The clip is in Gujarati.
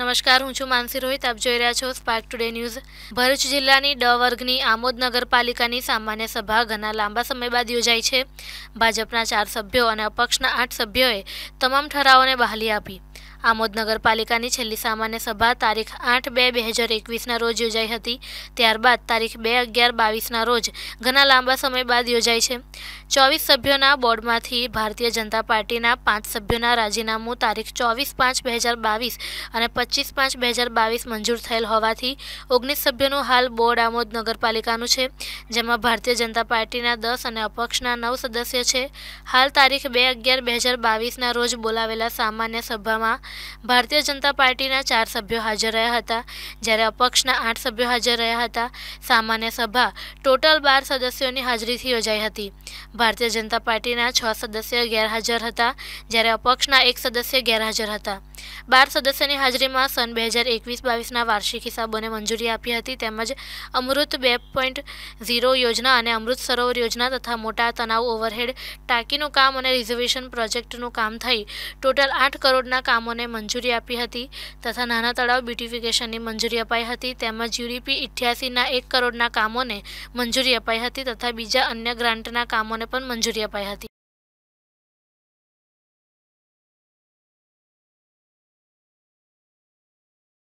નમસ્કાર, હું છું માનસી રોહિત. આપ જોઈ રહ્યા છો સ્પાર્ક ટુડે ન્યૂઝ ભરૂચ જિલ્લાની ડ વર્ગની આમોદ નગરપાલિકાની સામાન્ય સભા ઘણા લાંબા સમય બાદ યોજાઈ છે. ભાજપના ચાર સભ્યો અને અપક્ષના આઠ સભ્યોએ તમામ ઠરાવોને બહાલી આપી. આમોદ નગરપાલિકાની છેલ્લી સામાન્ય સભા તારીખ આઠ બે બે હજાર એકવીસના રોજ યોજાઈ હતી. ત્યારબાદ તારીખ બે અગિયાર બાવીસના રોજ ઘણા લાંબા સમય બાદ યોજાઈ છે. ચોવીસ સભ્યોના બોર્ડમાંથી ભારતીય જનતા પાર્ટીના પાંચ સભ્યોના રાજીનામું તારીખ ચોવીસ પાંચ બે હજાર બાવીસ અને પચીસ પાંચ બે હજાર બાવીસ મંજૂર થયેલ હોવાથી ઓગણીસ સભ્યોનું હાલ બોર્ડ આમોદ નગરપાલિકાનું છે, જેમાં ભારતીય જનતા પાર્ટીના દસ અને અપક્ષના નવ સદસ્ય છે. હાલ તારીખ બે અગિયાર બે હજાર બાવીસના રોજ બોલાવેલા સામાન્ય સભામાં ભારતીય જનતા પાર્ટીના ચાર સભ્યો હાજર રહ્યા હતા. જ્યારે અપક્ષના આઠ સભ્યો હાજર રહ્યા હતા, સામાન્ય સભા ટોટલ બાર સદસ્યોની હાજરીથી યોજાઈ હતી. ભારતીય જનતા પાર્ટીના છ સદસ્ય ગેરહાજર હતા, જ્યારે અપક્ષના એક સદસ્ય ગેરહાજર હતા. બાર સદસ્યની હાજરીમાં સન બે હજાર એકવીસ બાવીસના વાર્ષિક હિસાબોને મંજૂરી આપી હતી. તેમજ અમૃત બે પોઈન્ટ ઝીરો યોજના અને અમૃત સરોવર યોજના તથા મોટા તનાવ ઓવરહેડ ટાંકીનું કામ અને રિઝર્વેશન પ્રોજેક્ટનું કામ થઈ ટોટલ આઠ કરોડના કામોને મંજૂરી આપી હતી તથા નાના તળાવ બ્યુટિફિકેશનની મંજૂરી અપાઈ હતી. તેમજ યુડીપી ઇઠ્યાસીના એક કરોડના કામોને મંજૂરી અપાઈ હતી તથા બીજા અન્ય ગ્રાન્ટના કામોને પણ મંજૂરી અપાઈ હતી.